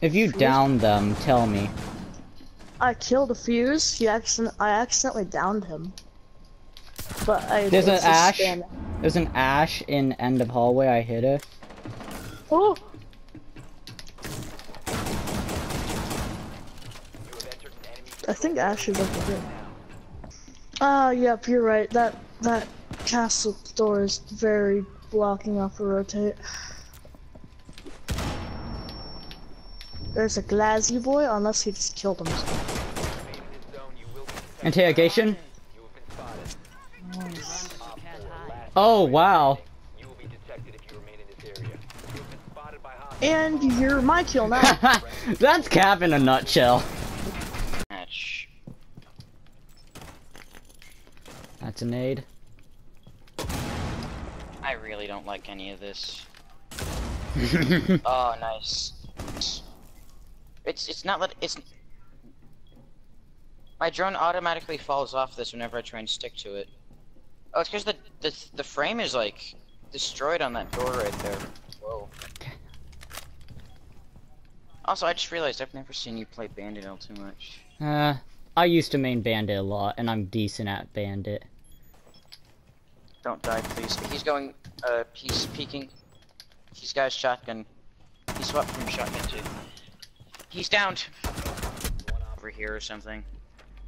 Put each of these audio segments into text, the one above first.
If you down them, tell me. I killed a fuse. He accident I accidentally downed him. But I There's an ash. There's an ash in end of hallway. I hit it. Oh, I think Ash is over here. Ah, yep, you're right. That that castle door is very blocking off a rotate. There's a glassy boy, unless he just killed himself. Interrogation. Oh wow. And you're my kill now. That's Cap in a nutshell. Match. That's an aid. I really don't like any of this. Oh, nice. It's it's not let it's. My drone automatically falls off this whenever I try and stick to it. Oh, it's because the, the the frame is like destroyed on that door right there. Whoa. Also, I just realized I've never seen you play Bandit all too much. Uh, I used to main Bandit a lot, and I'm decent at Bandit. Don't die, please. He's going. Uh, he's peeking. He's got his shotgun. He swapped from shotgun to. He's downed. Over here or something.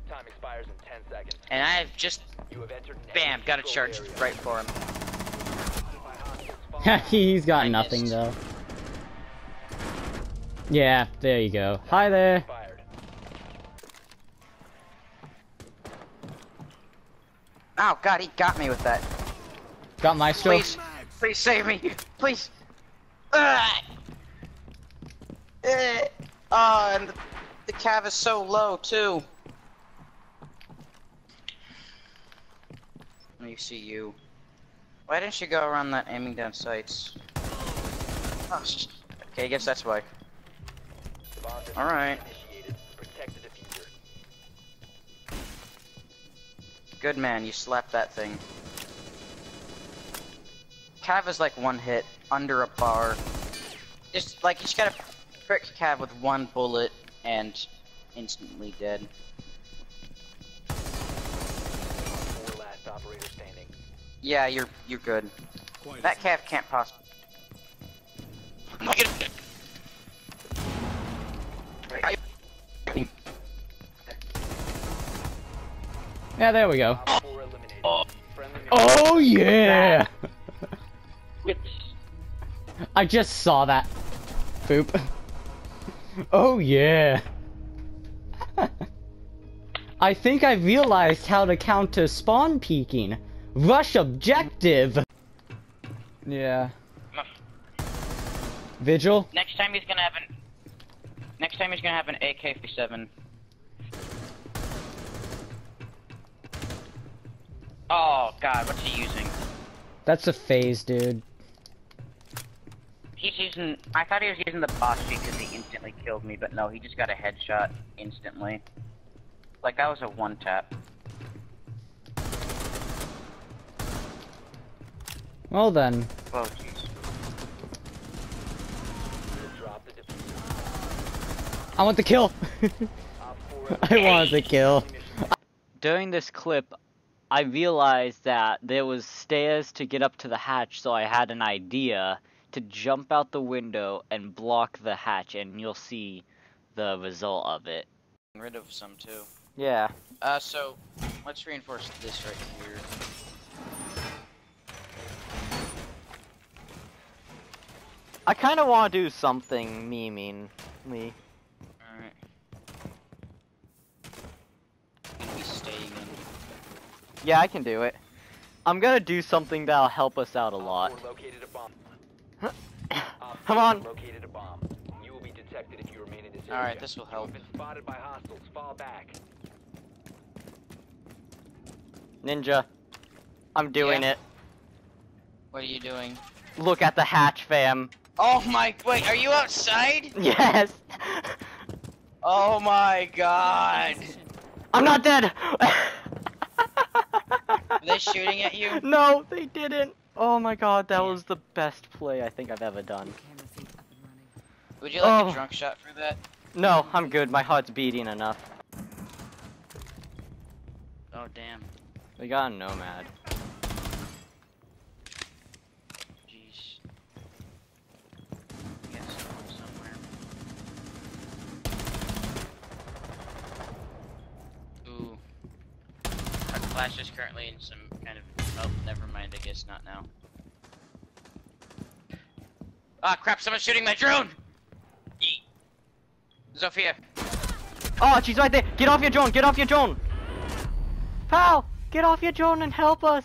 Time expires in 10 seconds. And I've just You have entered bam got a charge area. right for him. By hostiles, fall He's got I nothing missed. though. Yeah, there you go. Hi there. fired. Oh god, he got me with that. Got my still. Please, please save me, please. Oh, and the, cav is so low too. Let me see you. Why didn't you go around that aiming down sights? Oh, okay, I guess that's why. Alright. Good man, you slapped that thing. Cav is like one hit, under a bar. Just like you just gotta prick Cav with one bullet and instantly dead. Four last operator standing. Yeah, you're you're good. That Cav can't possibly. Yeah, there we go. Op four eliminated. Oh. Friendly mission Oh yeah! I just saw that. Boop. Oh yeah. I think I realized how to counter spawn peeking. Rush objective. Yeah. Vigil? Next time he's gonna have an. Next time he's gonna have an AK-47. Oh God, what's he using? That's a phase, dude. He's using. I thought he was using the boss sheet because he instantly killed me, but no, he just got a headshot instantly. Like that was a one tap. Well then. Oh jeez. drop the diffuser. I want the kill. I want the kill. During this clip, I realized that there was stairs to get up to the hatch, so I had an idea to jump out the window and block the hatch, and you'll see the result of it. Rid of some too. Yeah. Uh, so let's reinforce this right here. I kind of want to do something memeingly. Alright. Gonna be staying in. Yeah, I can do it. I'm gonna do something that'll help us out a Op lot. Come on. Located a bomb. You will be detected if you remain in this area. Alright, this will You help. have been spotted by hostiles. Fall back. Ninja. I'm doing Yeah. it. What are you doing? Look at the hatch, fam. Oh my! Wait, are you outside? Yes! Oh my god! I'm not dead! Are they shooting at you? No, they didn't. Oh my god, that was the best play I think I've ever done. Would you like Oh. a drunk shot for that? No, I'm good. My heart's beating enough. Oh damn. We got a nomad. Jeez. Yes, somewhere. Ooh. Our flash is currently in some kind of. Oh, never mind. I guess not now. Ah, crap! Someone's shooting my drone. Yeet. Zofia. Oh, she's right there. Get off your drone. Get off your drone. Pal, get off your drone and help us.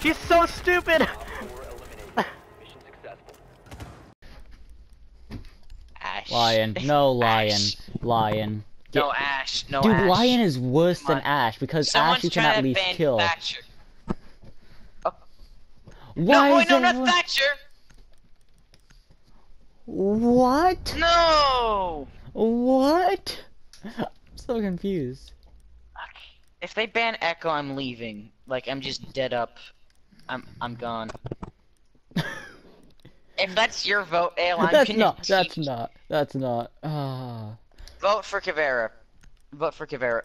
She's so stupid. Op 4 eliminated. Mission successful. Ash. Lion. No lion. Lion. No Ash. No Dude, Ash. lion is worse Come than on. Ash because Someone's Ash you can at least kill. Thatcher. Why no, wait, no, not Thatcher. What? No. What? I'm so confused. If they ban Echo, I'm leaving. Like I'm just dead up. I'm I'm gone. if that's your vote, Ale, I'm that's not. That's not. That's not. Ah. Vote for Caveira. Vote for Caveira.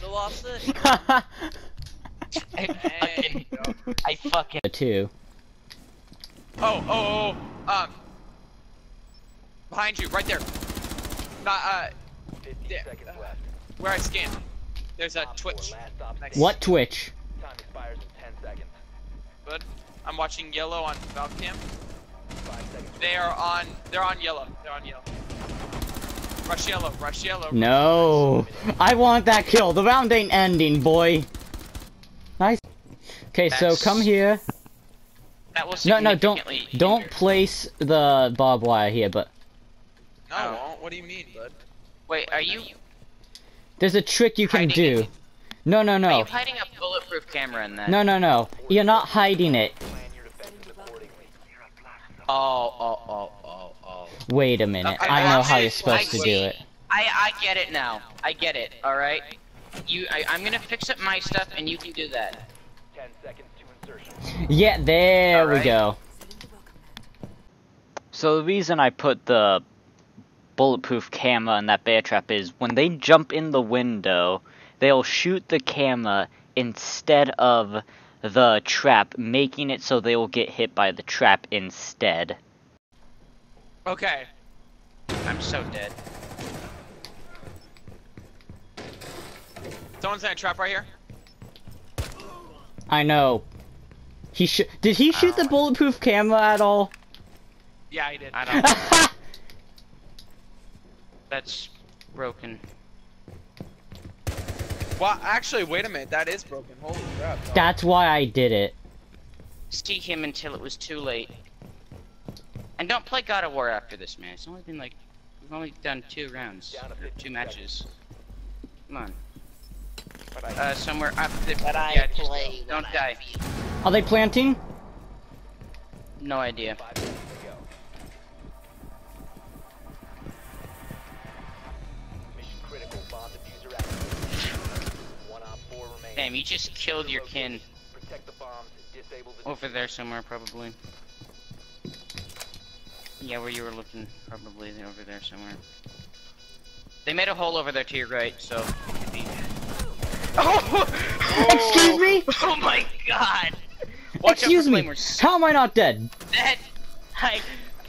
So lost it. I fucking. I fucking. Two. Oh, oh, oh, um, behind you, right there. Not uh, 15 Yeah. seconds left. where I scanned. There's a Twitch. last op Next. What Twitch? Time expires in 10 seconds. Good. I'm watching yellow on Valcam. 5 seconds. They are on. They're on yellow. They're on yellow. Rush yellow. Rush yellow. No. I want that kill. The round ain't ending, boy. Nice. Okay, so come here. That will No, no, don't significantly don't hinder- place the barbed wire here. But No. I won't. What do you mean, bud? Wait, are you? there's a trick you can do. it. No, no, Are no. you hiding a bulletproof camera in that? No, no, no. You're not hiding it. Oh, oh, oh, oh, oh. Wait a minute. I- I know how you're supposed to do it. I I get it now. I get it. All right. You, I, I'm gonna fix up my stuff, and you can do that. 10 seconds to insertion. Yeah, there we Alright. go. So the reason I put the bulletproof camera in that bear trap is when they jump in the window, they'll shoot the camera instead of the trap, making it so they will get hit by the trap instead. Okay. I'm so dead. Someone's in a trap right here. I know. He sh Did he shoot the Oh. bulletproof camera at all? Yeah, he did. I don't. That's broken. Well, actually, wait a minute. That is broken. Holy crap. That's why I did it. See him until it was too late. And don't play God of War after this, man. It's only been like we've only done two rounds, or two matches. Come on. But I Uh, somewhere up. The, But I yeah, just play don't die. Are they planting? No idea. Damn, you just killed your kin Protect the bombs. Disable the over there somewhere, probably. Yeah, where you were looking, probably over there somewhere. They made a hole over there to your right, so. it could be- oh! oh! Excuse me? Oh my god! Watch Excuse me. How am I not dead? That I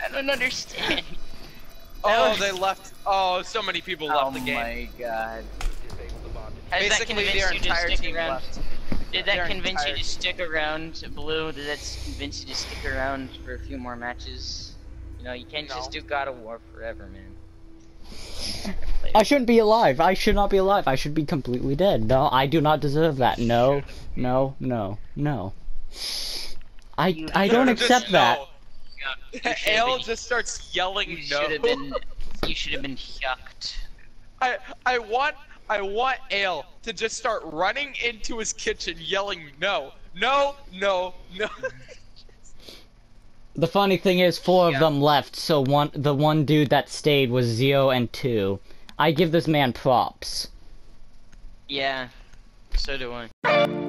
I don't understand. Oh, was- they left. Oh, so many people left the oh game. Oh my god. Disable the bomb. That Basically, convinced their you to entire stick team around? left. Did that Their convince you entire to stick around, Blue? Did that convince you to stick around for a few more matches? You know, you can't just do God of War forever, man. I shouldn't be alive. I should not be alive. I should be completely dead. No, I do not deserve that. No, no, no, no. I You I don't Just accept that. no. You Ale been- just starts yelling You no. should have been. You should have been yucked. I I want I want Ale to just start running into his kitchen yelling no, no, no, no. The funny thing is, four of them left. So one, the one dude that stayed was zero and two. I give this man props. Yeah. So do I.